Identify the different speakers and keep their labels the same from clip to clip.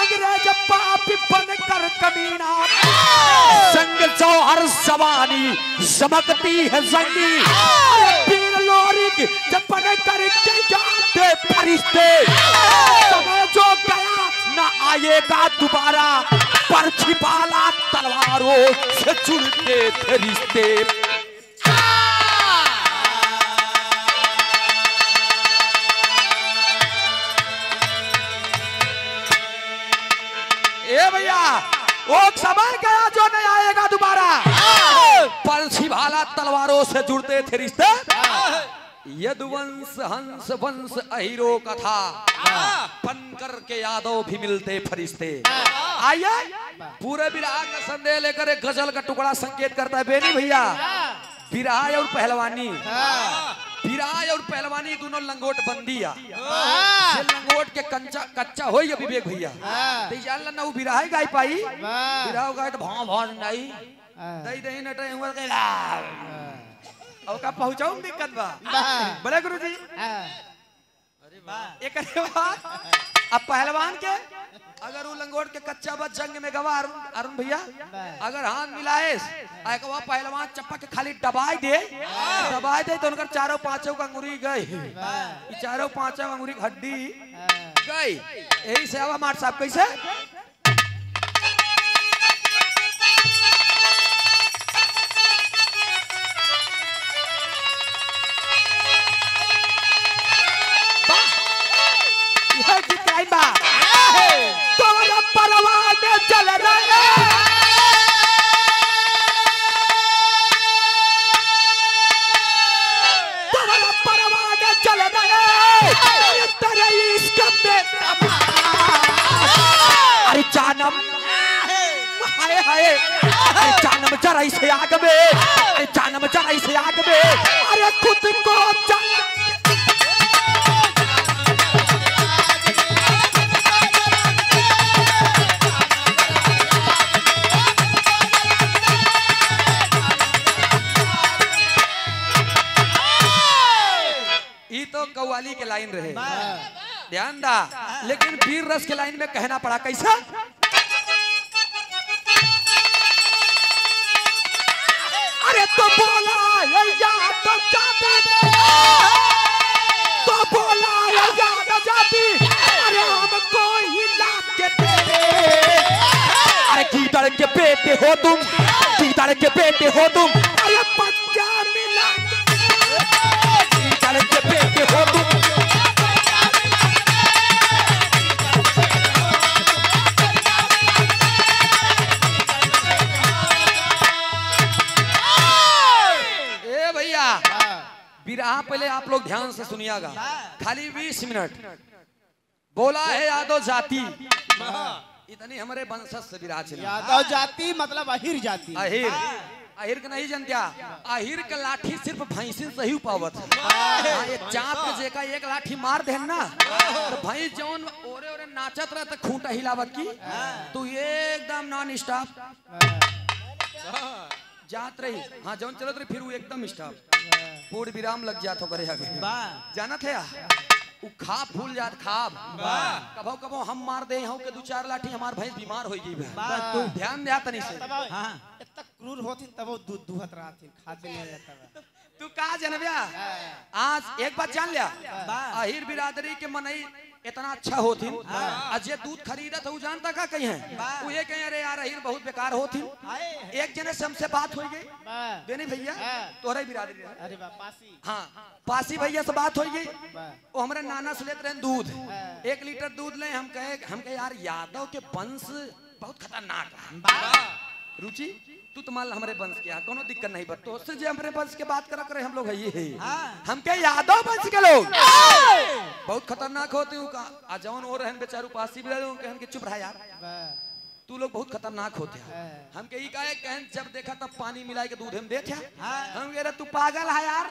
Speaker 1: अंग्रेज़ पाप बन कर कमीना संग चौहर सवानी चमकती है अरे पीर लोरिक जब बन कर के जाते फरिश्ते समय जो गया, न आएगा दोबारा पर छिपाला तलवारों से थे रिश्ते। वो समय गया जो नहीं आएगा दोबारा। पंछी भाला तलवारों से जुड़ते थे रिश्ते। यदुवंश हंस वंश अहिरो कथा। बनकर के यादव भी मिलते फरिश्ते। आइए। पूरे विराह का संदेह लेकर एक गज़ल का टुकड़ा संकेत करता है बेनी भैया। विराह और पहलवानी। विराह और पहलवानी दोनों लंगोट बंदिया ये लंगोट के कंचा कच्चा हो या विवेक भैया। तो जान ना ही गाय पाई। विराह गाय तो भाव भाव नहीं। दही दही नटे हुआ के और का पहुंचाऊं दिक्कत बा? बोले गुरु जी एक बाद अब पहलवान के अगर वो लंगोट के कच्चा बस जंग में गवा अरुण भैया अगर हाथ मिलाए पहलवान चप्पा के खाली दबाई दे। दबाई दे तो उनका चारों पाँचों का अंगुरी गई। चारों पाँचों अंगुरी की हड्डी गई। यही से हवा मार साहब कैसे? परवाने चल रहे तोरा परवाने चल रहे तेरे इश्क में अरे जानम। जरा से आग में। जानम, जरा से आग में। लाइन रहे। ध्यान दा। लेकिन वीर रस के लाइन में कहना पड़ा कैसा? अरे तो बोला तो जाती तो बोला जाती अरे हमको हिला के अरे कीचड़ के बेटे हो तुम कीचड़ के बेटे हो तुम। अरे ध्यान से सुनिएगा। खाली 20 मिनट। बोला है यादव जाति। इतनी हमारे वंशज से चली
Speaker 2: यादव जाति मतलब अहिर जाति।
Speaker 1: अहिर। अहिर के नहीं जनत्या अहिर के लाठी सिर्फ़ भैंसिन से ही पावत हाँ, ये चाप के एक लाठी मार दे ना तो भैंस जौन ओरे ओरे नाचत रहे तो खूंटा हिलावत की। तू एकदम नॉन स्टॉप जात रही। हाँ जौन चलत रही फिर वो एकदम स्टॉप पूर्ण विराम लग जात हो करे आगे जाना थे उ खाब भूल जात खाब। कभो कभो हम मार दे हूँ के दो चार लाठी हमार भैंस बीमार हो जी तू ध्यान दे तनी से।
Speaker 2: इतना क्रूर होथिन तब वो दूध दुहत रहथिन खाते नहीं जाता
Speaker 1: तू का जनबिया? आज एक बात जान लिया। अहिर बिरादरी के मनई इतना अच्छा होती आज जे दूध खरीदत हो जानता का कहीं है? वो ये कहीं अरे यार अहिर बहुत बेकार होथिन। एक जने से हमसे बात हो गई। बेनी भैया
Speaker 2: हाँ।
Speaker 1: ही बिरादरी
Speaker 2: अरे पासी।
Speaker 1: हाँ पासी भैया से बात हो गई। वो हमारे नाना से लेते रहे दूध। एक लीटर दूध ले हम कहे हम कहे यार यादव के वंश बहुत खतरनाक है। रुचि? तू तो मान ला हमारे वंश के कोनो दिक्कत नहीं बट तो जो हमारे वंश के बात करा करे हम लोग है ये। है। हम क्या यादव वंश के लोग? बहुत खतरनाक होते हूँ आ और रहन बेचारू पासी भी रहे कहन के चुप रहा यार। तू लोग बहुत खतरनाक होते हैं। हम के काहे कहन जब देखा तब पानी मिला के दूध हम देखे हम कह रहे तू पागल है यार।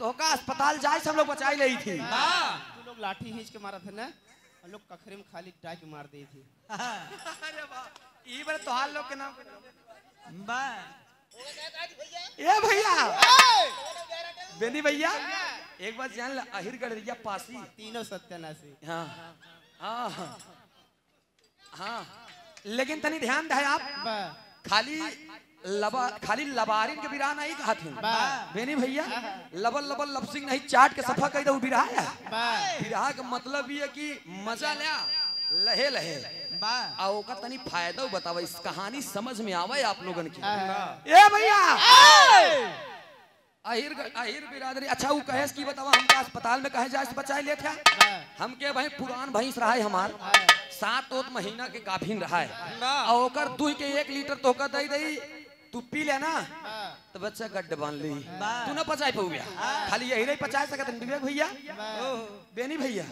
Speaker 1: तो का अस्पताल जाए हम लोग बचाई ली थी।
Speaker 2: तू लोग लाठी खींच के मारा थे ना हम लोग कखरे में खाली टाइक मार दी थी।
Speaker 1: अरे वाह। ई बार तोहार लोग के नाम। ए भैया। बेनी भैया एक बात जान ला अहिर गड़रिया पासी।
Speaker 2: तीनों सत्यानाशी।
Speaker 1: हाँ हाँ हाँ। हाँ लेकिन तनी ध्यान दे आप। खाली लबा खाली लबारिन के बिराह नहीं कहा थे बेनी भैया लबल लबल लपसिंग नहीं चाट के सफ़ा कह दो बिराह है।
Speaker 2: बा।
Speaker 1: का मतलब ये कि मज़ा लिया लहे लहे।
Speaker 2: बा
Speaker 1: आ ओका तनी फ़ायदा बतावा इस कहानी समझ में आवे आप लोगन की?
Speaker 2: हाँ।
Speaker 1: ए भैया! अहिर अहिर बिरादरी। अच्छा वो कहे की बतावा हमका अस्पताल में कहे जाए बचाए ले थे
Speaker 2: बा
Speaker 1: हमके भाई पुरान भैंस रहा है हमार।
Speaker 2: हाँ।
Speaker 1: सात ओत महीना के गाभिन रहा है। और ओकर दूध के एक लीटर तो का दई दई तू पी ले ना।
Speaker 2: हाँ।
Speaker 1: तो बच्चा गड्ढ बाँध ली। तू ना पचाए पहुया खाली यही नहीं पचाए सकत विवेक भैया? बेनी भैया।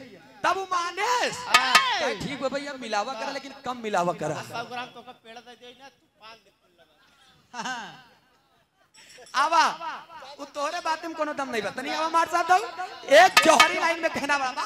Speaker 1: तब माने मानेस।
Speaker 2: हाँ।
Speaker 1: ठीक है भैया मिलावा करा लेकिन कम मिलावा करा।
Speaker 2: कुल लगा
Speaker 1: आवा। वो तोहरे बात में कोनो दम नहीं बता नहीं आवा मार साहब एक जौहरी लाइन में कहना बा।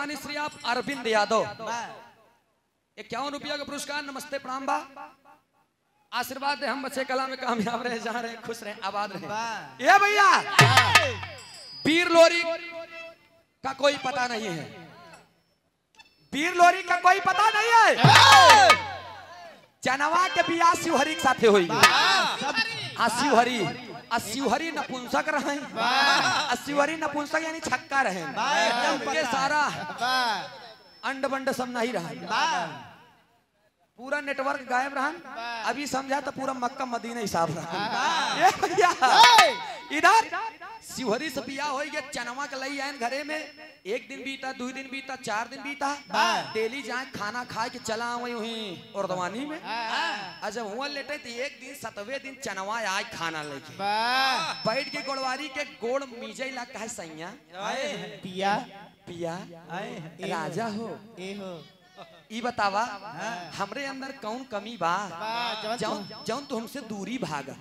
Speaker 1: सम्मानित श्री आप अरविंद यादव। इक्यावन रुपया का पुरस्कार नमस्ते प्रणाम बा आशीर्वाद हम बच्चे कला में कामयाब रहे जहाँ रहे खुश रहे आबाद रहे। ये भैया वीर लोरी का कोई पता नहीं है। वीर लोरी का कोई पता नहीं है। चनवा के बियाह शिवहरी के साथे हुई आ शिवहरी आ नपुंसक रहे। आ नपुंसक यानी छक्का रहे। सारा अंड बंड सब नहीं रहा। पूरा नेटवर्क गायब रहा अभी समझा तो पूरा मक्का मदीना हिसाब रहा भैया। इधर। शिवहरी से बिया हो गया चनवा के लई आयन घरे में। एक दिन बीता दो दिन बीता चार दिन बीता। डेली जाए खाना खाए के चला वही वही उर्दवानी में। आ जब हुआ लेटे तो एक दिन सतवे दिन चनवा आए खाना लेके। बैठ के गोड़वारी के गोड़ मीजे ला कहे सैया।
Speaker 2: पिया।
Speaker 1: पिया। राजा हो।
Speaker 2: ए हो।
Speaker 1: ई बतावा हमरे अंदर कौन कमी बा? जौन जौन तो हमसे दूरी भागा।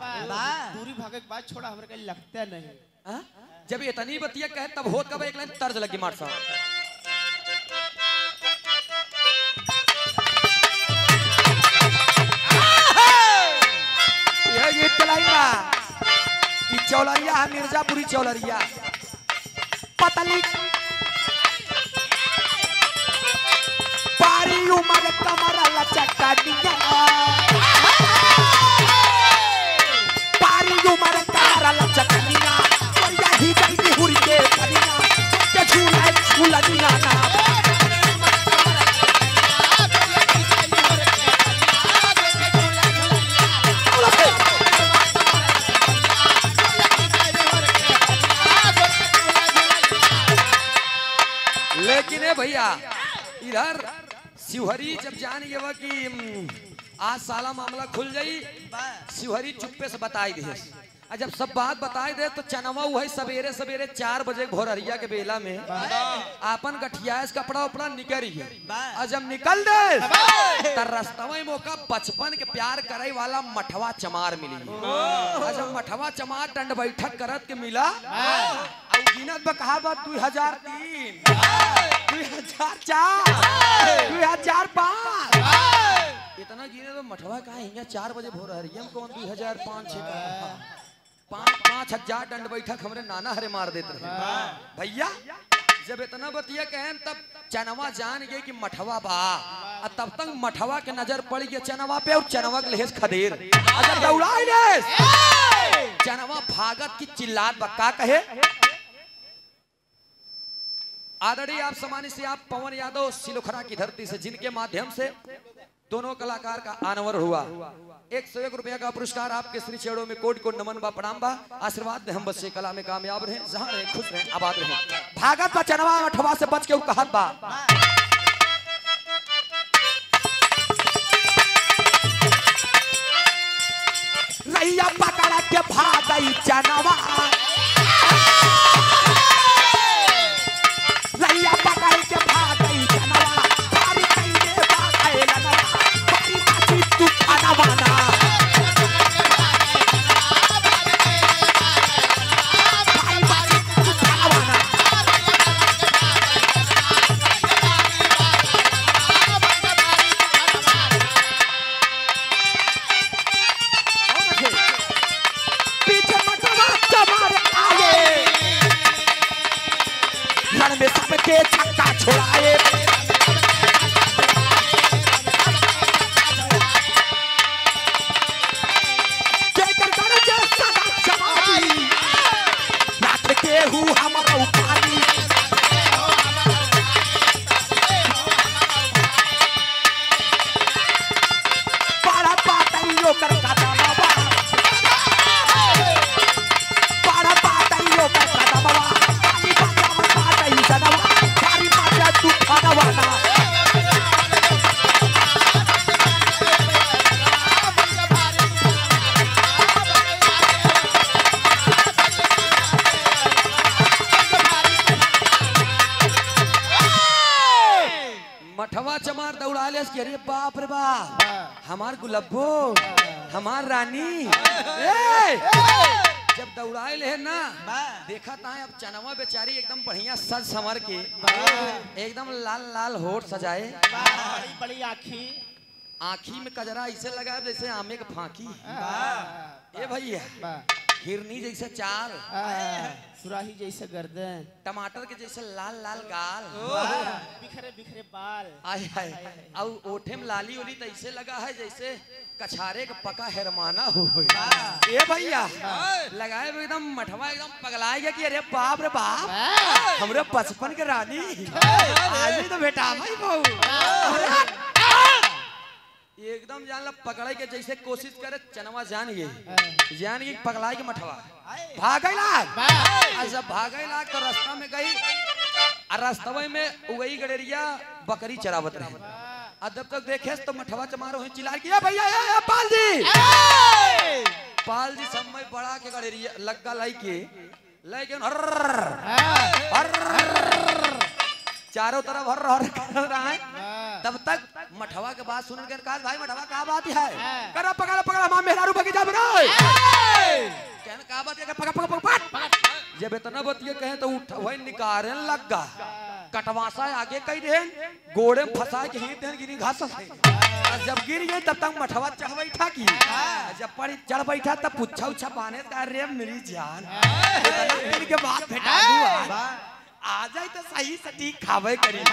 Speaker 2: दूरी भागे के बाद छोड़ा हमरे कहीं लगता नहीं।
Speaker 1: हाँ? जब इतनी बतिया कहे तब होत कब एक लाइन तर्ज लगी मार साहब। चौलरिया है मिर्जापुरी चौलरिया पतली उमर कमर लचकनिया पारी आज साला मामला खुल जाई शिवहरी चुप्पे से बताई दे। आ जब सब बात बताई दे तो चनवा वही सवेरे सवेरे चार बजे भोरहरिया के बेला में आपन गठियास कपड़ा उपड़ा निकली है। और जब निकल दे रास्तवा मौका बचपन के प्यार करे वाला मठवा चमार मिली और जब मठवा चमार दंड बैठक करत के मिला और गिनत बा कहा बा? दू हज़ार तीन। दू हज़ार चार। दू हज़ार पाँच। इतना गिने तो मठवा कहाँ हिंगा चार बजे भोर हरियम कौन दू? हज़ार पाँच छः का। पाँच पाँच हज़ार दंड बैठक हमरे नाना हरे मार देते रहे। भैया जब इतना बतिया कहें तब चनवा जान गए कि मठवा बा। आ तब तक मठवा के नज़र पड़ गया चनवा पे और चनवा के लेस खदेर। अगर चनवा भागत की चिल्लात बक्का कहे? आदरणीय आप समानी से आप पवन यादव सिलोखरा की धरती से जिनके माध्यम से दोनों कलाकार का आनवर हुआ। एक सौ एक रुपया का पुरस्कार आपके श्री चरणों में कोट को नमन बा प्रणाम बा आशीर्वाद दे हम बच्चे कला में कामयाब रहे, जहाँ रहे, खुश रहे, आबाद रहे। भागत बा चनवा अठवा से बच के कहत बा। रैया पकड़ के भागई चनवा। सजाए
Speaker 2: बड़ी बड़ी आखी।
Speaker 1: आँखी में कजरा ऐसे लगा जैसे आमे के फांकी। ये भैया हिरनी जैसे चाल
Speaker 2: सुराही जैसे गर्दन।
Speaker 1: टमाटर के जैसे लाल लाल गाल।
Speaker 2: बिखरे बिखरे बाल।
Speaker 1: आय हाय और ओठे में लाली ओली तो ऐसे लगा है जैसे कछारे का पका हेरमाना हो ए भैया लगाए एकदम मठवा एकदम पगलाए गया कि अरे बाप रे बाप। हमरे बचपन के रानी। आज तो बेटा भाई बहू। एकदम जान ला पकड़े के जैसे कोशिश करे चनवा जान गई जान गई पगलाए के मठवा। भागे आ जब भागे तो रास्ता में गई। आ रास्तवे में उगई गडेरिया बकरी चरावत रहे। जब तक देखे तो मठवा चमारो है चिल्ला के भैया पाल जी पाल जी समय बड़ा के गडेरिया लग्गा लाई के लेकिन चारों तरफ़ हर हर कर रहा है। तब तक मठवा के बात सुन के कहा भाई मठवा कहा बात है? करा पकड़ा पकड़ा माँ मेहरारू बगीचा में रहो कहने कहा बात है? पकड़ पकड़ पकड़ पकड़। जब इतना बतिए कहे तो उठ वही निकारे लगा कटवासा आगे कई देन गोड़े में फंसा के ही देन गिरी घास से। जब गिर गई तब तक मठवा चढ़ बैठा की। जब पड़ी चढ़ बैठा तब पुच्छा उच्छा पाने का रे मेरी जान इतना दिन के बाद भेटा हुआ। आ जाए तो सही सटीक खावे करी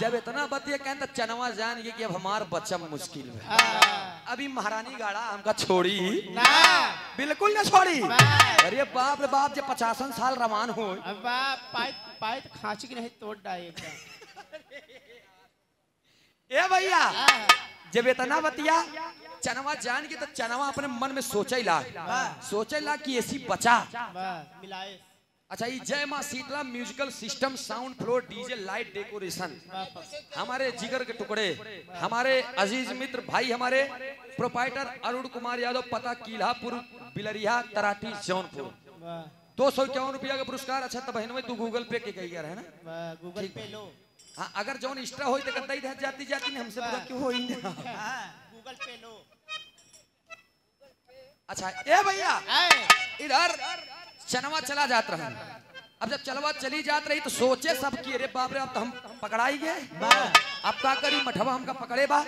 Speaker 1: जब इतना बतिए कहें तो चनवा जान गए कि अब हमार बच्चा मुश्किल है। अभी महारानी गाड़ा हमका छोड़ी। ना। बिल्कुल ना छोड़ी। अरे बाप रे बाप जब पचासन साल रवान हो
Speaker 2: पाइप पाइप खांची की नहीं तोड़ डालेगा
Speaker 1: ए भैया जब इतना बतिया चनवा जान के तो चनवा अपने मन में सोचे ला सोचे ला कि ऐसी बचा।
Speaker 2: मिलाए।
Speaker 1: अच्छा ये जय माँ Sheetla musical system sound floor DJ light decoration हमारे जिगर के टुकड़े हमारे अज़ीज़ मित्र भाई हमारे प्रोपाइटर अरुण कुमार यादव पता किल्हापुर बिलरिया तराटी जौनपुर। दो सौ इक्यावन रुपया का पुरस्कार अच्छा तो बहन में तू गूगल पे के गई है ना?
Speaker 2: गूगल पे लो
Speaker 1: हाँ अगर जौन एक्स्ट्रा होई तो कतई रह जाती जाती नहीं हमसे पूरा क्यों ना
Speaker 2: गूगल पे लो।
Speaker 1: अच्छा ए भैया इधर। चनवा चला जात रहा। अब जब चलवा चली जात रही तो सोचे सब कि अरे बाप रे अब तो हम पकड़ाई गए। अब का करी मठवा हमका पकड़े बा।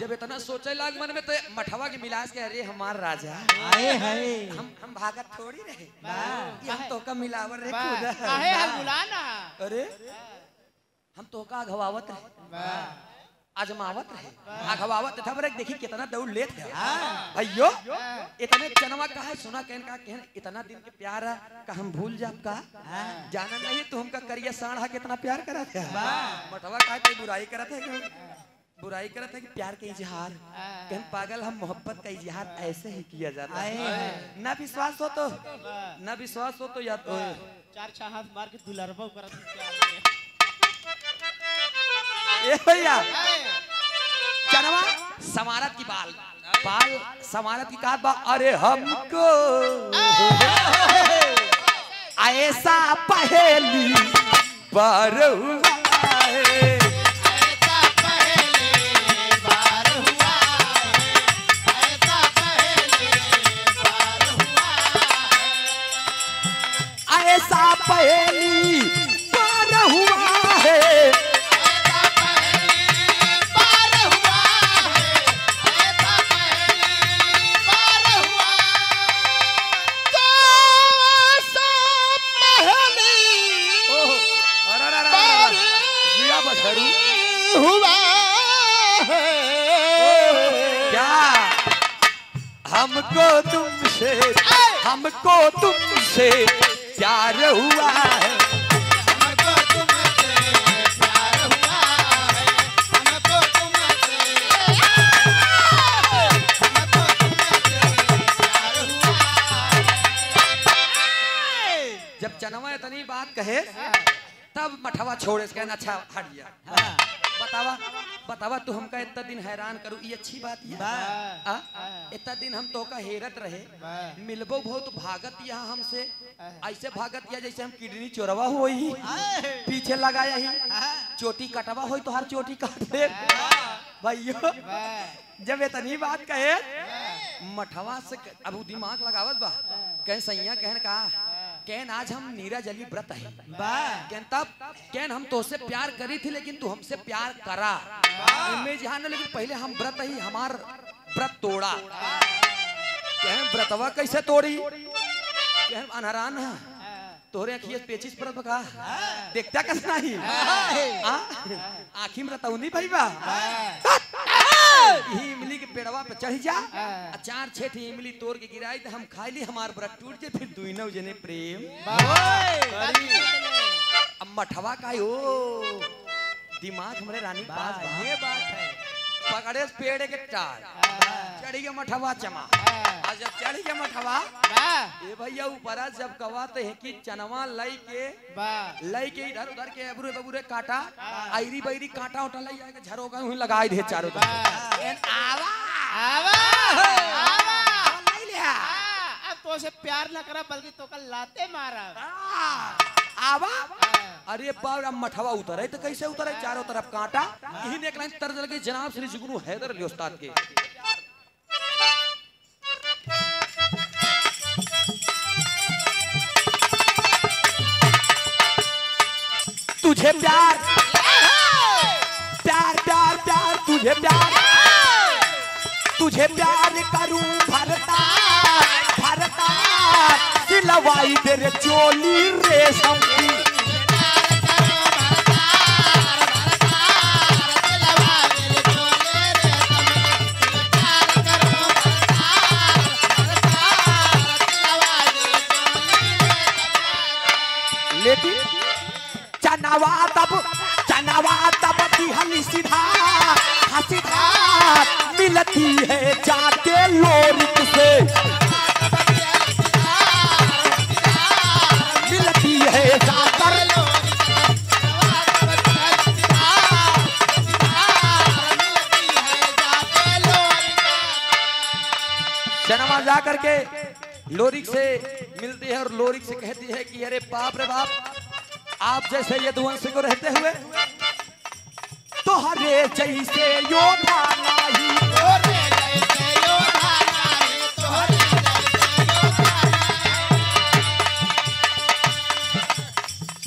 Speaker 1: जब इतना सोचे लाग मन में तो मठवा के मिलास के अरे हमार राजा।
Speaker 3: आए हाय।
Speaker 1: हम हम भागत थोड़ी रहे। ये हम तो का मिलावर रे खुदा। अरे हम तो का अघवावत रहे। आजमावत रहे। अघवावत था बरे देखी कितना दौड़ लेत है भैयो इतने चनवा का है सुना कहन का कहन इतना दिन के प्यार है का हम भूल जाब का? जाना नहीं तो हमका करिया साढ़ हा कितना प्यार करा था मटवा का कोई बुराई करा था कि बुराई करा था कि प्यार के इजहार? कहन पागल हम मोहब्बत का इजहार ऐसे ही किया जाता है। ना विश्वास हो तो ना विश्वास हो तो या तो
Speaker 2: चार छह हाथ मार के दुलरबा करत प्यार
Speaker 1: भैया। चनवा समारत की बाल। बाल समारत की कहा? अरे हमको। ऐसा पहेली पर
Speaker 2: ऐसा पहले बार ऐसा पहले
Speaker 1: तुमसे प्यार हुआ है।
Speaker 2: है है
Speaker 1: जब चनवा इतनी बात कहे, तब मठवा छोड़े कहना अच्छा हट गया। बतावा बतावा तू हमका इतना दिन हैरान करू ये अच्छी बात है आ? इतना दिन हम तो का हेरत रहे। मिलबो बहुत भागत यहाँ हमसे? ऐसे भागत या जैसे हम किडनी चोरवा होई पीछे लगाया ही? चोटी कटवा होई तो हर चोटी काट दे। भाइयों जब इतनी बात कहे मठवा से अब दिमाग लगावत बा। कहे सैया कहन का? कहन आज हम नीरज अली व्रत है। कहन तब कहन हम तो से प्यार करी थी लेकिन तू हमसे प्यार करा। इनमें जहाँ न लेकिन पहले हम व्रत ही हमार व्रत तोड़ा। कहन व्रतवा कैसे तोड़ी? कहन अनहरान है तोरे अखिए पेचिस पर बका देखता कस नहीं? आ? आखी में रतौनी भाई बा। इमली के पेड़वा पे चढ़ जा चार छेठ इमली तोड़ के गिराई तो हम खाई ली हमार व्रत टूट जे फिर दुई नौ जने प्रेम। अम्मा अब मठवा का ओ दिमाग हमारे रानी पास
Speaker 3: ये बात है।
Speaker 1: पकड़े पेड़ के टार चढ़ी के मठवा चमा। आ जब चढ़ी के मठवा ए भैया ऊपर जब कवाते हैं कि चनवा लई के लई के इधर उधर के अबुरे बबुरे काटा आईरी बैरी काटा उठा लई आके झरो का हुई लगाई दे चारों तरफ़। एन आवा। लई लिया
Speaker 2: अब तो से प्यार न करा बल्कि तो कल लाते मारा।
Speaker 1: आवा। अरे बाप अब मठवा उतरे तो कैसे उतरे? चारों तरफ़ कांटा। यही एक लाइन तर्ज लगे, जनाब श्री जुगनू हैदर अली उस्ताद के। तुझे प्यार। प्यार प्यार प्यार, तुझे प्यार। तुझे प्यार करूँ भरता भरता। सिलवाई तेरे चोली रेशम की सीधा मिलती है जाके लोरिक से। मिलती है जाकर चनावा जा करके लोरिक से मिलती है और लोरिक से कहती है कि अरे बाप रे बाप, आप जैसे यदुवंश को रहते हुए तो हरे जैसे नहीं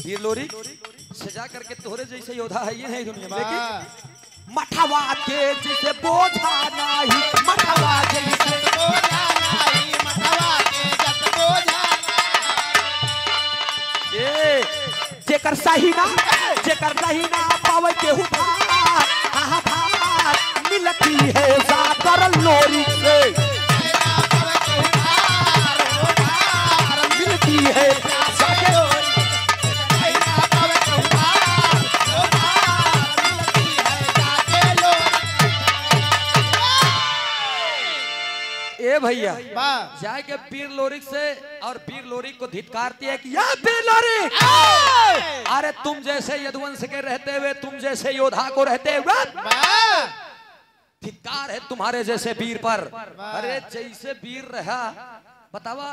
Speaker 1: ये लोरिक से जा करके तोहरे जैसे योद्धा है ये नहीं दुनिया में लेकिन मठवा के जैसे बोझा नहीं मठवा जैसे
Speaker 2: बोझा नहीं मठवा के जत बोझा
Speaker 1: ए जेकर सही ना जेकर सही ना पावे के हाँ भार मिलती है जाकर लोरी से। मिलती है ए भैया
Speaker 2: वाह
Speaker 1: जाए के पीर लोरिक से और पीर लोरिक को धिटकारती है कि या पीर लोरिक अरे तुम जैसे यदुवंश के रहते हुए तुम जैसे योद्धा को रहते हुए। धिक्कार है तुम्हारे जैसे वीर पर। अरे जैसे वीर रहा बतावा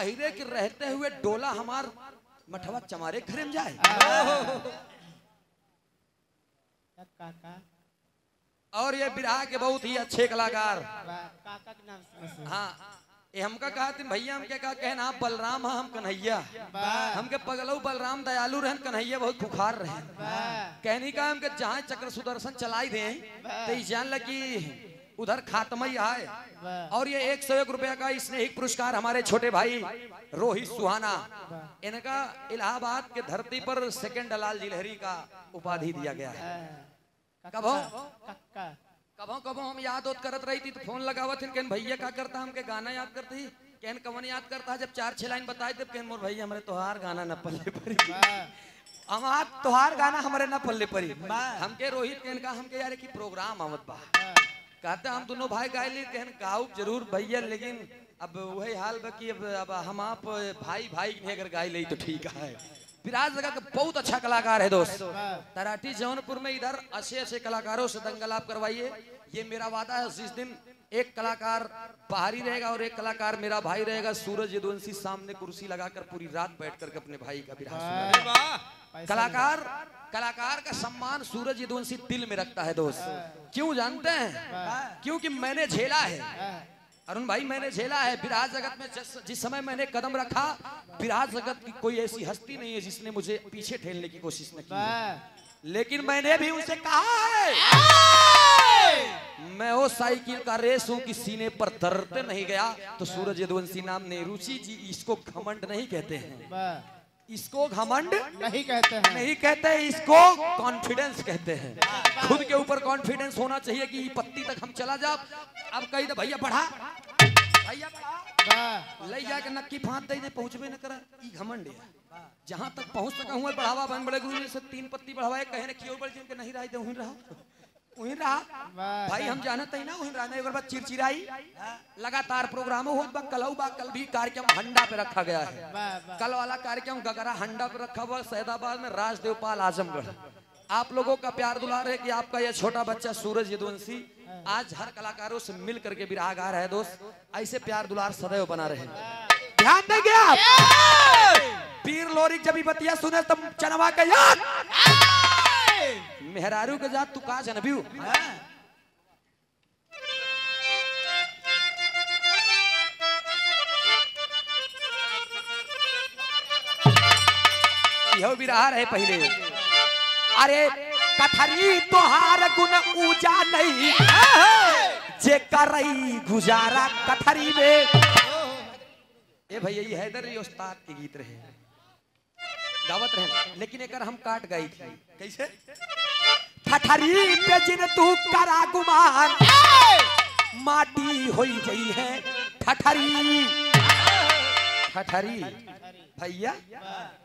Speaker 1: अहिरे के रहते हुए डोला हमार मठवा चमारे घर में जाए और ये बिरहा के बहुत ही अच्छे कलाकार।
Speaker 2: काका के नाम से
Speaker 1: हाँ। ये हमका कहा थी भैया हमके कहा कहना आप बलराम है हम कन्हैया। हमके पगलऊ बलराम दयालु रहन कन्हैया बहुत खुखार रहे। कहनी का हमके जहाँ चक्र सुदर्शन चलाई दे? तो जान लगी उधर खात्मा ही आए और ये एक सौ एक रुपया का स्नेहिक पुरस्कार हमारे छोटे भाई रोहित सुहाना इनका इलाहाबाद के धरती पर सेकंड दलाल जिलहरी का उपाधि दिया गया है। कब हो? कबो कबो हम याद उत करत रही थी तो फ़ोन लगावत हिन कहन भैया का करता? हमके गाना याद करती कहन कवन याद करता? जब चार छह लाइन बताए थे कहन मोर भैया हमारे तोहार गाना न पल्ले परी हमार तोहार गाना हमारे न पल्ले परी हमके रोहित कहन का हमके यार की प्रोग्राम आवत बा। कहते हम दोनों भाई गाय ली कहन गाऊ ज़रूर भैया लेकिन अब वही हाल बा कि अब अब हम आप भाई भाई अगर गाय ली तो ठीक है। विराज जगह का बहुत अच्छा कलाकार है दोस्त।
Speaker 2: वाह
Speaker 1: तराटी जौनपुर में इधर अच्छे अच्छे कलाकारों से दंगल आप करवाइए। ये मेरा वादा है जिस दिन एक कलाकार बाहरी रहेगा और एक कलाकार मेरा भाई रहेगा। सूरज यदुवंशी सामने कुर्सी लगाकर पूरी रात बैठ करके अपने भाई का विराज कलाकार कलाकार का सम्मान सूरज यदुवंशी दिल में रखता है दोस्त। क्यों जानते हैं? क्योंकि मैंने झेला है। अरुण भाई मैंने झेला है विराज जगत में जिस, जिस समय मैंने कदम रखा विराज जगत की कोई ऐसी हस्ती नहीं है जिसने मुझे पीछे ठेलने की कोशिश न की लेकिन मैंने भी उनसे कहा है। मैं वो साइकिल का रेस हूँ कि सीने पर दर्द नहीं गया तो सूरज यदुवंशी नाम ने रुचि जी इसको घमंड नहीं कहते हैं।
Speaker 2: वाह
Speaker 1: इसको घमंड
Speaker 2: नहीं कहते हैं।
Speaker 1: नहीं कहते इसको कॉन्फिडेंस कहते हैं। खुद के ऊपर कॉन्फिडेंस होना चाहिए कि पत्ती तक हम चला जाओ। अब कही तो भैया बढ़ा। भैया बढ़ा। ले जाके नक्की फांद दे पहुंचबे न करा। घमंड है। जहाँ तक पहुँच सका हुआ बढ़ावा बन बड़े गुरु से तीन पत्ती बढ़ावाए कहे ने बड़े नहीं रहा दे रहा। वहीं रहा। भाई हम जानत ही ना वहीं रहने एक बार चिरचिराई लगातार प्रोग्राम हो बा कलऊ बा कल भी कार्यक्रम हंडा पे रखा गया है। कल वाला कार्यक्रम गगरा हंडा पे रखा हुआ सैदाबाद में राजदेवपाल आजमगढ़। आप लोगों का प्यार दुलार है कि आपका यह छोटा बच्चा सूरज यदुवंशी आज हर कलाकारों से मिल करके विराग आ रहा है दोस्त। ऐसे प्यार दुलार सदैव बना रहे। ध्यान देंगे आप। पीर लोरिक जब बतिया सुने तब चनवा के याद। मेहरारू के जात तू का जनबियू? यहो बिरहार है पहले। अरे, कथरी तोहार गुण ऊजा नहीं। जे करई गुजारा कथरी में। ए भैया, ये हैदर उस्ताद के गीत रहे। गावत रहे। लेकिन एकर हम काट गई थी। कैसे? ठठरी पे जिन तू करा गुमान। माटी होई गई है ठठरी। ठठरी। भैया,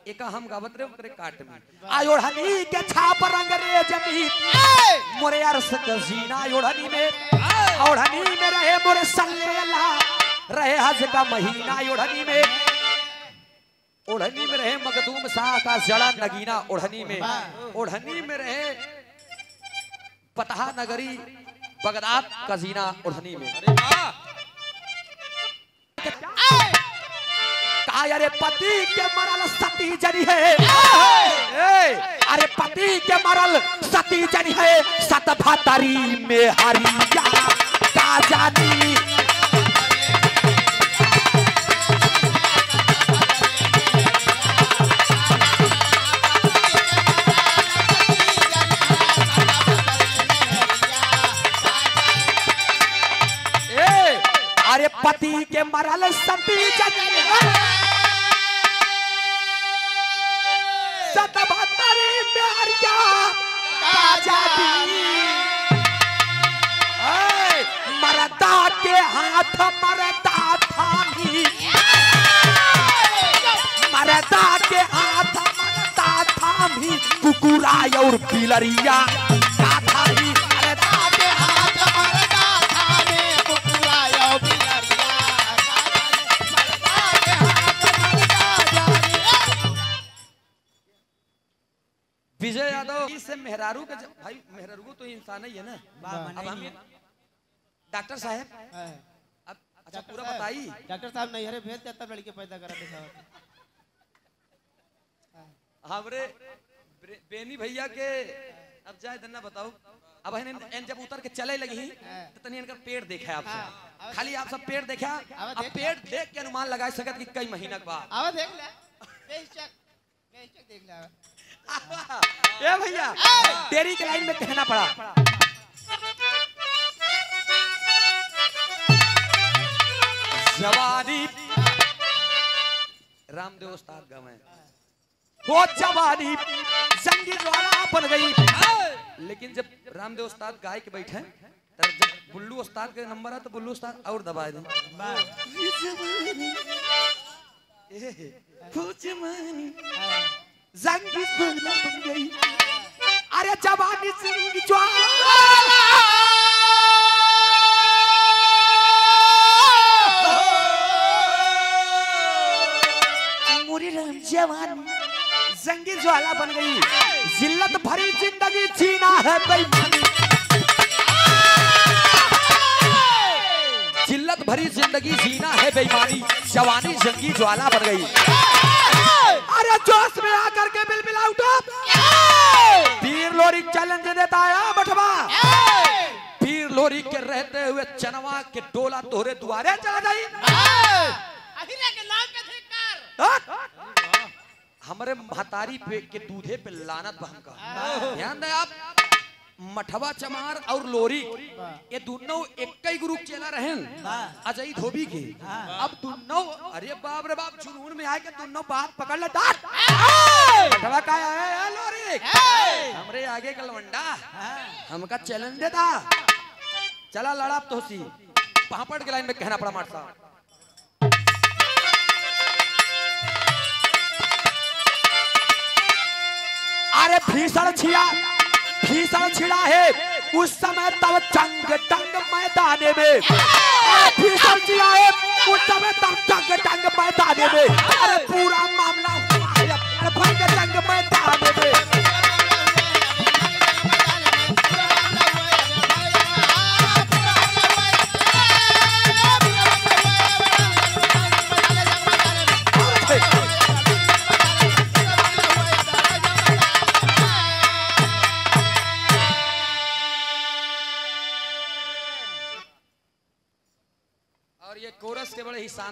Speaker 1: एक हम गावत रहे ओकरे काट में। आयोढ़नी के छाप रंग रे ज़मीन। मोरे अरस जीना ओढ़नी में। ओढ़नी में रहे मोरे सल्लेला। रहे हज का महीना ओढ़नी में। ओढ़नी में रहे मखदूम शाह का जड़ा नगीना ओढ़नी में। ओढ़नी में रहे पतहा नगरी बगदाद का जीना ओढ़नी में अरे पति के मरल सती जनी है अरे पति के मरल सती जनी है सत भतरी में हरिया का जानी मरदा
Speaker 2: जानी
Speaker 1: विजय यादव इससे मेहरारू का भाई मेहरारू तो इंसान ही है ना। अब हम डॉक्टर साहब अब अच्छा पूरा बताई
Speaker 2: डॉक्टर साहब नैहरे भेज दे तब लड़के पैदा करा दे साहब
Speaker 1: हमरे बेनी भैया के अब जाए धन्ना बताओ। अब इन जब उतर के चले लगी तो तनी इनका पेड़ देखा है
Speaker 2: हाँ,
Speaker 1: आपसे खाली आप सब पेड़ देखा।
Speaker 2: अब
Speaker 1: अब
Speaker 2: देख
Speaker 1: पेड़ देख के अनुमान लगा सकत कि कई महीना के बाद।
Speaker 2: आवा देख ले। बेशक बेशक देख ले।
Speaker 1: ए भैया तेरी के लाइन में कहना पड़ा। जवानी। रामदेव उस्ताद गवे वो जवानी जंगी ज्वाला बन गई। लेकिन जब रामदेव उस्ताद गाय के बैठे तब जब बुल्लू उस्ताद के नंबर है तो बुल्लू उस्ताद और दबा दे। जवानी, जवानी अरे जवानी जंगी ज्वाला राम जवानी। जंगी ज्वाला बन गई। जिल्लत भरी ज़िंदगी जीना है बेईमानी जिल्लत भरी ज़िंदगी जीना है बेईमानी। जवानी जंगी ज्वाला बन गई। अरे जोश में आकर के बिल बिल आउट पीर लोरी चैलेंज देता है बटवा। पीर लोरी के रहते हुए चनवा के डोला तोहरे दुआरे चला जाई।
Speaker 2: अहिरा के नाम पे धिक्कार।
Speaker 1: हाँ? हमरे महतारी पे के दूधे पे लानत बहन का। ध्यान दे आप मठवा चमार और लोरी ये दोनों एक ही गुरु चेला रहे। अजय धोबी के। अब दोनों अरे बाप रे बाप जुनून में आए के दोनों बात पकड़ ले डांट। मठवा का है ए, लोरी? हमरे आगे का लवंडा। हमका चैलेंज देता चला लड़ा तो सी पापड़ के लाइन में कहना पड़ा मार साहब। अरे भीषण छिया भीषण छिड़ा है। उस समय तब चंग टंग मैदाने में। भीषण छिड़ा है, उस समय तब चंग टंग मैदाने में। अरे पूरा मामला हुआ है अरे भंग टंग मैदाने में।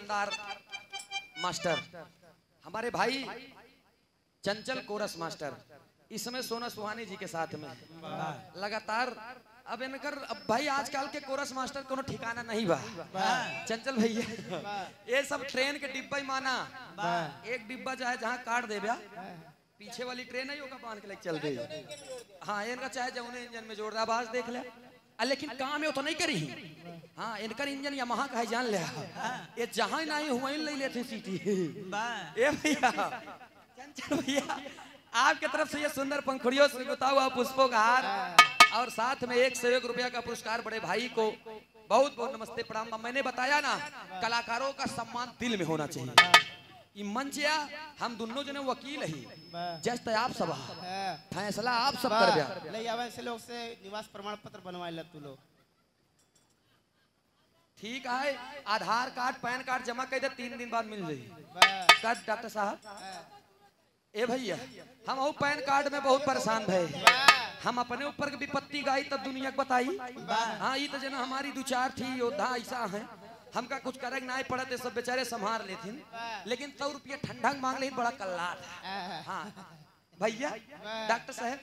Speaker 1: शानदार मास्टर। हमारे भाई चंचल कोरस मास्टर इस समय सोना सुहानी जी के साथ में। लगातार अब इनकर अब भाई आजकल के कोरस मास्टर कोनो ठिकाना नहीं बा। चंचल भैया ये सब ट्रेन के डिब्बा ही माना। एक डिब्बा चाहे जहाँ काट दे ब्या पीछे वाली ट्रेन है योगा बाँध के लेके चल दे हाँ इनका चाहे जौने इंजन में जोरदार आवाज़ देख ले। आ, लेकिन काम है तो नहीं करी। हाँ इनकर इंजन यमहा का है जान ले। ये जहाँ नहीं हुआ ले लेते सीटी। ए भैया चंचल भैया आपके तरफ़ से ये सुंदर पंखुड़ियों से गुता हुआ पुष्पों का हार और साथ में एक सौ एक रुपया का पुरस्कार बड़े भाई को बहुत बहुत नमस्ते प्रणाम। मैंने बताया ना कलाकारों का सम्मान दिल में होना चाहिए। ई मंच हम दोनों जने वकील ही। जस्ट आप सब फैसला आप सब कर दिया।
Speaker 2: ले आवे से लोग से निवास प्रमाण पत्र बनवाए ला तू लोग।
Speaker 1: ठीक है आधार कार्ड पैन कार्ड जमा कर दे तीन दिन बाद मिल जाई कब डॉक्टर साहब। ए भैया हम वो पैन कार्ड में बहुत परेशान भय हम अपने ऊपर के विपत्ति गाई तब दुनिया को बताई। हाँ ये तो जना हमारी दो चार थी योद्धा ऐसा है। हमका कुछ करे नहीं पड़े सब बेचारे संभाल लेथिन। लेकिन सौ रुपया ठंडा मांग ले बड़ा कल्ला था हाँ। भैया डॉक्टर साहब?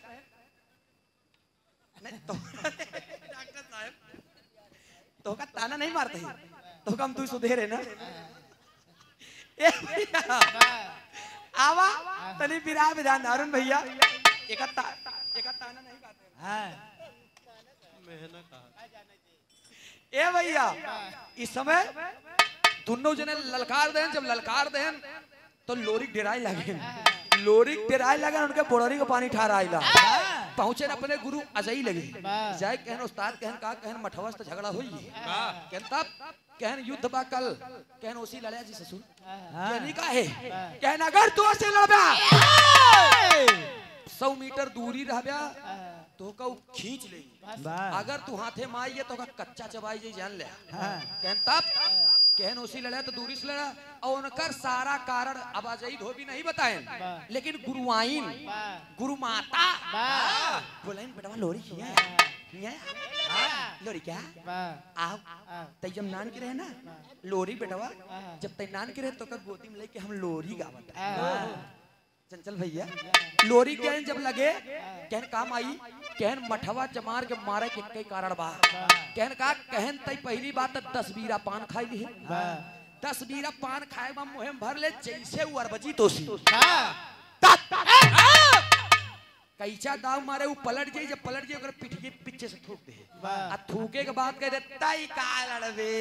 Speaker 1: नहीं तो डॉक्टर साहब? तो का ताना नहीं मारते हैं? तो कम तू सुधेरे ना? ए भैया आवा तनी विराह विधान अरुण भैया। एकता एकता ना नहीं गाते
Speaker 3: हाँ।
Speaker 1: ए भैया, इस समय दोनों जने ललकार देन जब ललकार देन तो लोरी डेराई लगे। लोरी डेराई लगे, उनके बोड़री का पानी ठहरा आइला। पहुँचे अपने गुरु अजई लगे। जाए कहन उस्ताद, कहन का, कहन मठवस तो झगड़ा हुई कहन तब, कहन युद्ध बा कल। कहन उसी लड़या जी ससुर कहनी का है कहन अगर तू से लड़बा, सौ मीटर दूरी रहबा तो का खींच ले। अगर तू हाथे माई है तो का कच्चा चबाई जी जान ले।
Speaker 3: हाँ।
Speaker 1: कहन तब कहन उसी लड़ा तो दूरी से लड़ा। और उनकर सारा कारण आवाजाई धोबी नहीं बताए। लेकिन गुरुआइन गुरु माता।
Speaker 2: वाह
Speaker 1: बोलेन बेटा लोरी किया लोरी क्या
Speaker 2: वाह
Speaker 1: आओ।
Speaker 2: वाह
Speaker 1: जब नान के रहे ना लोरी बेटवा
Speaker 2: हाँ।
Speaker 1: जब तै नान के रहे तो गोदी में लेके हम लोरी गावत चंचल भैया। लोरी कहन जब लगे कहन काम आई कहन मठवा चमार के मारे के कई कारण बा। कहन का कहन तई पहली बात दस बीरा पान खाई ली दस बीरा पान खाए बा मुहे में भर ले जैसे उ अरबजी तोसी। कैचा दाव मारे वो पलट जाई जब पलट जाई ओकर पिठिए पीछे से थूक दे। आ थूके के बाद कह दे तई का लड़बे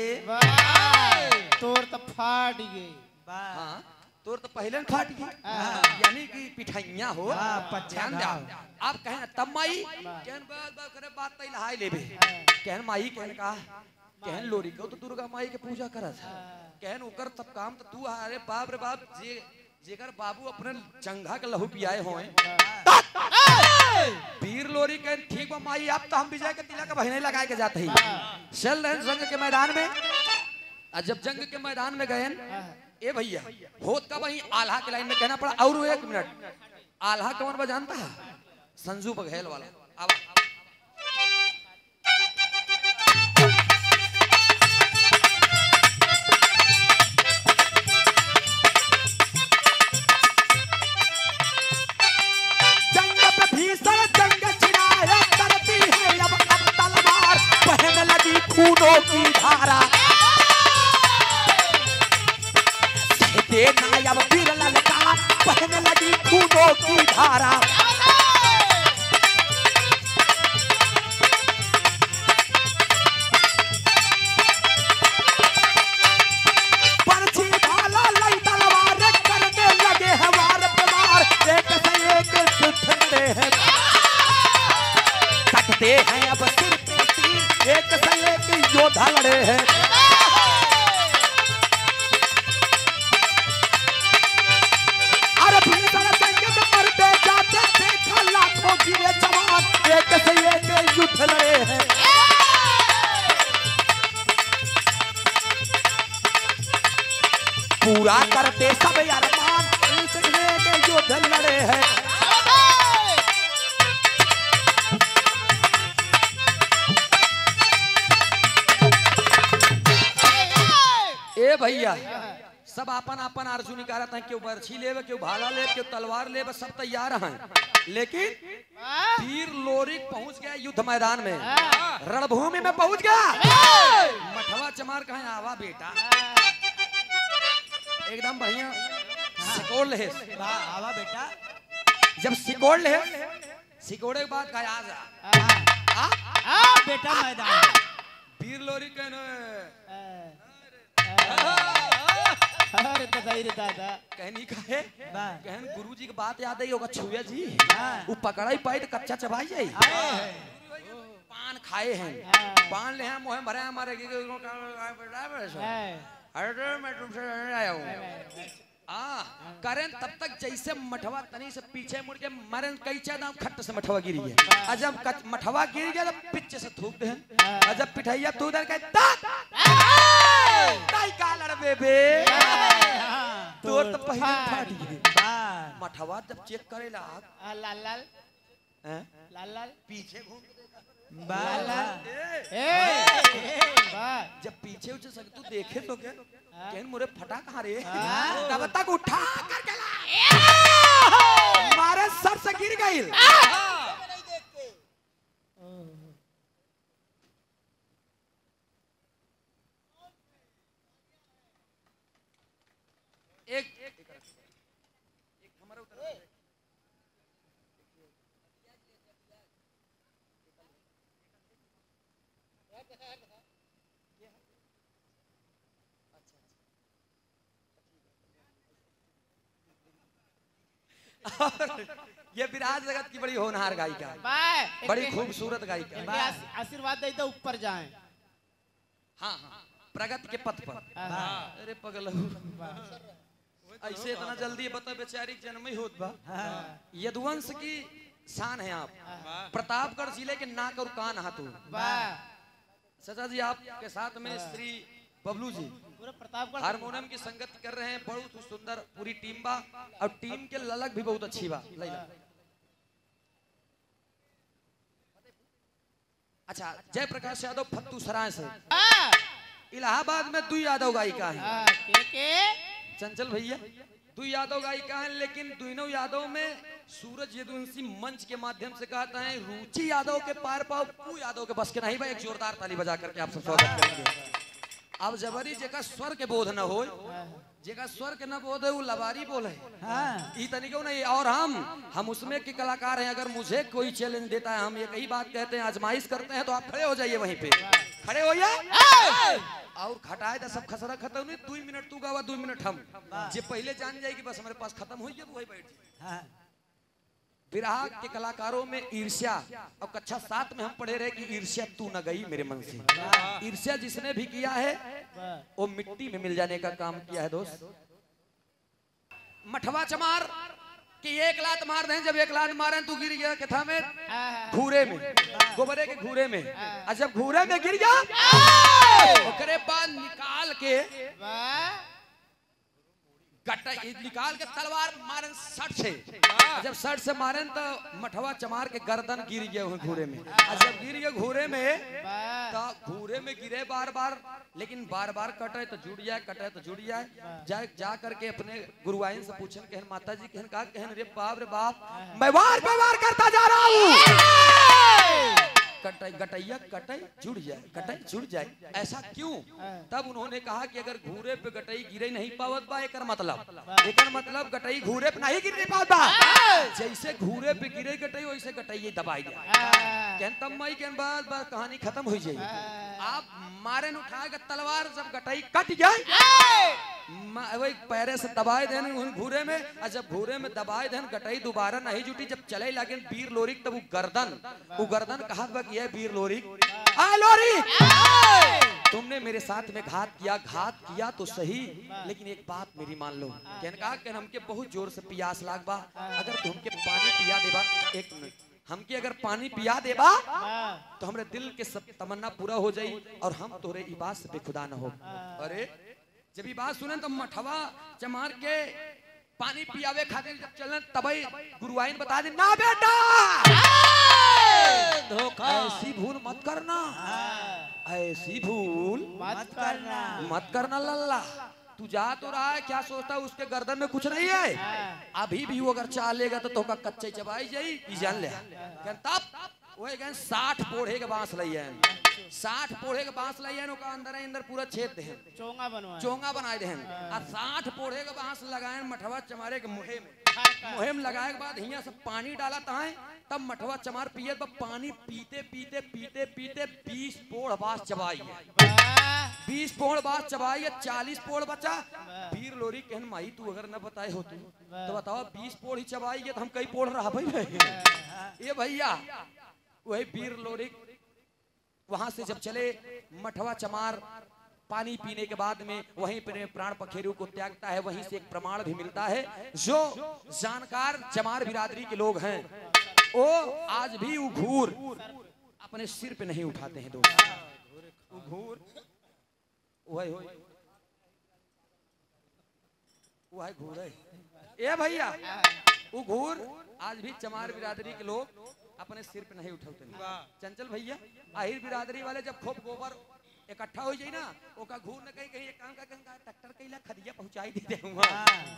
Speaker 2: तोर तो फाट गई
Speaker 1: हाँ। तोर तो पहले फाट गई।
Speaker 2: हाँ।
Speaker 1: यानी कि पिठाइया हो।
Speaker 3: हाँ,
Speaker 1: ध्यान। दे अब कहन तब माई। कहन बात बात करे बात तई लहाई लेबे।
Speaker 2: हाँ।
Speaker 1: कहन माई कहन का कहन लोरी को तो दुर्गा माई के पूजा करत है। कहन ओकर सब काम तो तू अरे बाप रे बाप जे जेकर बाबू अपने जंघा के लहू पियाए होए। वीर लोरी कहन ठीक बा माई अब तो हम विजय के तिलक बहने लगाए के जाते ही। चल रहे जंग के मैदान में। जब जंग के मैदान में गए ए भैया होत का वही आल्हा के लाइन में कहना पड़ा, और एक मिनट। आल्हा कौन बा जानता है? संजू बघेल वाला। अब सहते नायब फिर ललकार पहन लगी फूलों की धारा। पूरा करते सब अरमान। से युद्ध लड़े हैं। ए भैया सब अपन अपन आरज़ू निकालत हैं क्यों बर्छी लेवे क्यों भाला लेवे क्यों तलवार लेवे सब तैयार हैं। लेकिन वीर लोरिक पहुँच गया युद्ध मैदान में। रणभूमि में पहुँच गया। मठवा चमार कहे आवा बेटा एकदम बढ़िया सिकोड़ ले
Speaker 3: आवा बेटा
Speaker 1: जब सिकोड़ ले सिकोड़े के बाद कहा आ जा आ
Speaker 3: बेटा मैदान
Speaker 1: वीर लोरी कहने
Speaker 2: अरे दादा रे दादा
Speaker 1: कहनी कहे कहन गुरु जी की बात याद आई होगा छुया जी
Speaker 3: हाँ।
Speaker 1: वो पकड़ाई पाई तो कच्चा चबाई जाई पान खाए हैं
Speaker 2: हाँ।
Speaker 1: पान ले हैं मोहे भरे हैं हमारे अरे मैं तुमसे लड़ने आया हूँ। हाँ करें तब तक जैसे मठवा तनी से पीछे मुड़ के मरे कई चाह खट्ट से मठवा गिरी है। और जब मठवा गिर गया तो पीछे से थूक दे। और जब पिठाइया तू दर कहे "तात!" ताई का लड़बे बे तोर तो पहले फाट गई
Speaker 3: वाह
Speaker 1: मठवा जब चेक करेला।
Speaker 2: लाल लाल। लाल लाल।
Speaker 1: पीछे घूम
Speaker 3: वाह।
Speaker 2: ए।
Speaker 1: जब पीछे उसे सक तू देखे तो क्या? कहन मुरे फटा कहाँ रे
Speaker 2: हाँ।
Speaker 1: तब तक उठा कर गला मारे सर से गिर गई। और ये विराज जगत की बड़ी होनहार गायिका है। बड़ी खूबसूरत गायिका है।
Speaker 2: आशीर्वाद दे दो ऊपर जाए।
Speaker 1: हाँ हाँ। प्रगति के पथ पर। अरे पगल ऐसे इतना जल्दी बता बेचारी जन्म ही होत बा। यदुवंश की शान है आप। प्रतापगढ़ ज़िले के नाक और कान हाथू। चाचा जी आपके साथ में श्री बबलू जी।
Speaker 2: पूरा प्रतापगढ़
Speaker 1: हारमोनियम की संगत कर रहे हैं बहुत सुंदर पूरी टीम बा। और टीम के ललक भी बहुत अच्छी बा। लैला अच्छा जयप्रकाश यादव फत्तू सराय से।
Speaker 2: हाँ,
Speaker 1: इलाहाबाद में दू यादव गायिका है।
Speaker 2: हाँ,
Speaker 1: चंचल भैया दू यादव गायिका है लेकिन दोनों यादव में सूरज यदुवंशी मंच के माध्यम से कहता है। रुचि यादव के पार पाओ पू यादव के बस के नहीं भाई एक जोरदार ताली बजा करके आप सब स्वागत करेंगे। अब जबरी जेका स्वर के बोध न हो जेका स्वर के न बोध है वो लबारी बोले।
Speaker 3: हाँ।
Speaker 1: ई तनिको नहीं? और हम हम उसमें के कलाकार हैं अगर मुझे कोई चैलेंज देता है हम ये कही बात कहते हैं आजमाइश करते हैं तो आप खड़े हो जाइए वहीं पे। खड़े होइए। और खटाए तो सब खसरा खत्म नहीं दो मिनट तू गावा दो मिनट हम। जे पहले जान जाएगी बस हमारे पास खत्म हो वही बैठ। जाए
Speaker 3: हाँ
Speaker 1: विराह के कलाकारों में ईर्ष्या। और कक्षा सात में हम पढ़े रहे कि ईर्ष्या तू न गई मेरे मन से। ईर्ष्या जिसने भी किया है वो मिट्टी में मिल जाने का काम किया है दोस्त। मठवा चमार कि एक लात मार दें जब एक लात मारे तू गिर गया कथा में? घूरे में गोबरे के घूरे में। जब घूरे में गिर गया बाद निकाल के ये निकाल के तलवार मारन सट से। जब सट से मारन तो मठवा चमार के गर्दन गिर गए घूरे में। और जब गिर गए घूरे में तो घूरे में गिरे बार बार लेकिन बार बार कटे तो जुड़ जाए कटे तो जुड़ जाए। जा जा करके अपने गुरुआइन से पूछन कहन माता जी कहन का कहन रे बाप रे बाप मैं बार पे बार करता जा रहा हूँ। कटाई गटैया कटाई जुड़ जाए कटाई जुड़ जाए। ऐसा क्यों? तब उन्होंने कहा कि अगर घूरे पे गटई गिरे नहीं पावत बा, एकर मतलब। एकर मतलब गटई घूरे पे नहीं गिर पावत बा। जैसे घूरे पे गिरे गटई, वैसे गटई दबाई जाए। कहन तब मई के बाद बस कहानी खत्म हो जाए आप मारे न उठा के तलवार, जब गटई कट जाए वही पैरे से दबाए देन उन घूरे में, और जब घूरे में दबाए देन गटई दोबारा नहीं जुटी, जब चले लगे वीर लोरिक तब वो गर्दन वो गर्दन कहा कि ये वीर लोरिक आ लोरिक तुमने मेरे साथ में घात किया घात किया तो सही, लेकिन एक बात मेरी मान लो। कहने कहा कि हमके बहुत ज़ोर से प्यास लाग बा अगर तुमके पानी पिया देबा, एक मिनट। हमके अगर पानी पिया देबा तो हमरे दिल के सब तमन्ना पूरा हो जाई, और हम तोरे ई बात से बेखुदा न हो। अरे जब ई बात सुने तो मठवा चमार के पानी पियावे खातिर जब चलन तबई गुरुआइन बता दे ना बेटा!
Speaker 3: धोखा।
Speaker 1: ऐसी भूल मत करना। ऐसी भूल
Speaker 2: मत करना।
Speaker 1: मत करना लल्ला। तू जा तो रहा है क्या सोचता है उसके गर्दन में कुछ नहीं है? अभी भी वो अगर चालेगा तो तोका कच्चे चबाई जाई जान ले। कहन तब? पोढ़े के बाँस लइए साठ पोढ़े के बाँस लइए ओका अंदर ही अंदर पूरा छेद देहन
Speaker 2: चोंगा बनवा
Speaker 1: चोंगा बनाए देहन आ साठ पोढ़े के बाँस लगाए मठवा चमारे के मुहे में। मुहिम लगाए के बाद हियाँ से पानी डाला तहां तब मठवा चमार पियत बा पानी पीते पीते पीते पीते बीस पोढ़ बाँस चबाई है। बीस पोड़ बात चबाई है चालीस पोड़ बचा। वीर लोरी कहन माई तू अगर न बताए हो तू तो बताओ बीस पोड़ ही चबाई है तो हम कई पोड़ रहा भाई ये भैया वही वीर लोरी वहाँ से जब चले, मठवा चमार पानी पीने के बाद में वहीं पर प्राण पखेरु को त्यागता है, वहीं से एक प्रमाण भी मिलता है, जो जानकार चमार बिरादरी के लोग हैं। वो आज भी उघूर। अपने सिर पे नहीं उठाते हैं दोस्त उघूर। वही वही। घूर है। ए भैया वो घूर आज भी चमार बिरादरी के लोग अपने सिर पे नहीं उठाते चंचल भैया आहिर बिरादरी वाले जब खूब गोबर इकट्ठा हो जाए ना ओका घूर न कहीं कहीं काम का कहीं ट्रैक्टर कहीं ला खदिया पहुंचाई दे हुआ।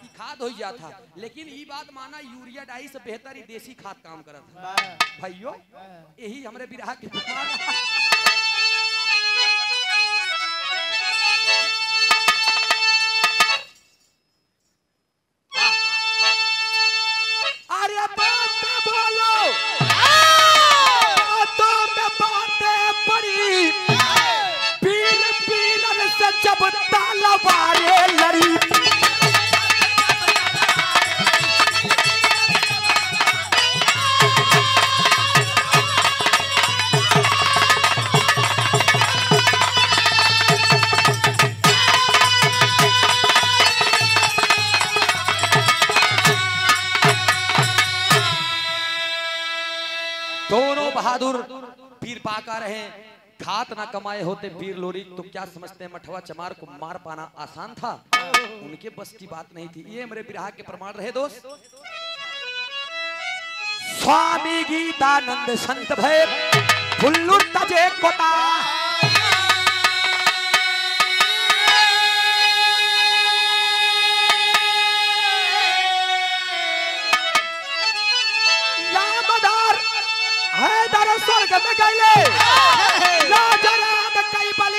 Speaker 1: की खाद हो जाता। लेकिन ई बात माना यूरिया डाई से बेहतर ही देसी खाद काम करत। है। भाइयों यही हमरे बिरहा के क्या समझते हैं? मठवा चमार को मार पाना आसान था। उनके बस की बात नहीं थी। ये मेरे विराह के प्रमाण रहे दोस्त। स्वामी गीतानंद संत भय, फुल्लु तजे हैदर स्वर्ग में गए। राजा राम कई बलिहारी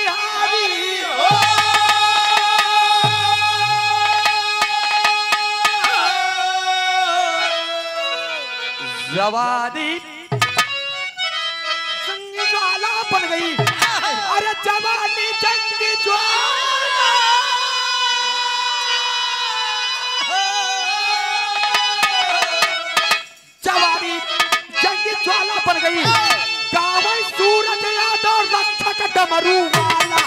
Speaker 1: जवानी संग ज्वाला बन गई। अरे जवानी जंग ज्वाला। जवानी जंग ज्वाला बन गई। गाँव सूरज यादव रक्षक डमरू वाला।